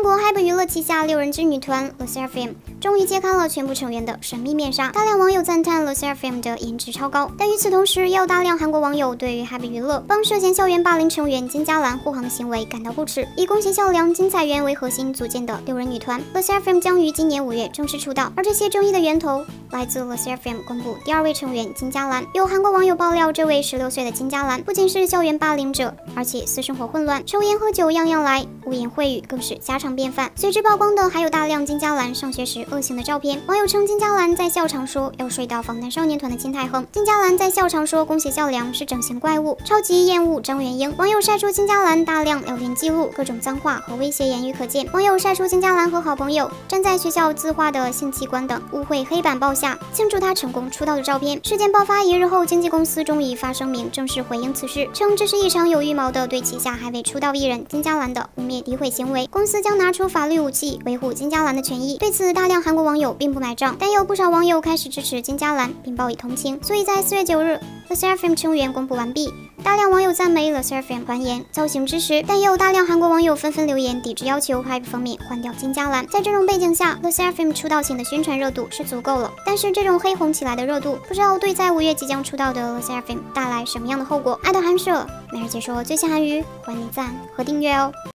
韩国 HYBE 娱乐旗下六人之女团 LE SSERAFIM 终于揭开了全部成员的神秘面纱，大量网友赞叹 LE SSERAFIM 的颜值超高。但与此同时，也有大量韩国网友对于 HYBE 娱乐帮涉嫌校园霸凌成员金佳兰护航的行为感到不耻。以宫崎孝良、金彩媛为核心组建的六人女团 LE SSERAFIM 将于今年五月正式出道，而这些争议的源头来自 LE SSERAFIM 公布第二位成员金佳兰。有韩国网友爆料，这位十六岁的金佳兰不仅是校园霸凌者，而且私生活混乱，抽烟喝酒样样来，污言秽语更是家常便饭。随之曝光的还有大量金佳兰上学时恶行的照片。网友称金佳兰在校常说要睡到防弹少年团的金泰亨，金佳兰在校常说恭喜孝梁是整形怪物，超级厌恶张元英。网友晒出金佳兰大量聊天记录，各种脏话和威胁言语可见。网友晒出金佳兰和好朋友站在学校自画的性器官等污秽黑板报下庆祝他成功出道的照片。事件爆发一日后，经纪公司终于发声明正式回应此事，称这是一场有预谋的对旗下还未出道艺人金加兰的污蔑诋毁行为，公司将拿出法律武器维护金加兰的权益。对此，大量韩国网友并不买账，但有不少网友开始支持金加兰，并报以同情。所以在四月九日，The SSERAFIM 成员公布完毕，大量网友赞美 The SSERAFIM 还颜造型支持，但也有大量韩国网友纷纷留言抵制，要求 HYBE 方面换掉金嘉兰。在这种背景下，The SSERAFIM 出道前的宣传热度是足够了，但是这种黑红起来的热度，不知道对在五月即将出道的 The SSERAFIM 带来什么样的后果？爱的韩社每日解说最新韩语，欢迎点赞和订阅哦。